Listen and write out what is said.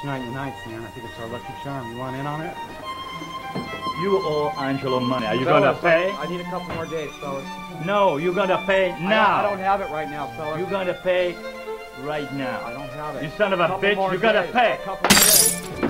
Tonight, night in man. I think it's our lucky charm. You want in on it? You owe Angelo money. Are you gonna pay? I, need a couple more days, fellas. No, you're gonna pay I now. I don't, have it right now, fellas. You're gonna pay right now. I don't have it. You son of a Couple bitch, more you gotta pay. pay. Couple more days.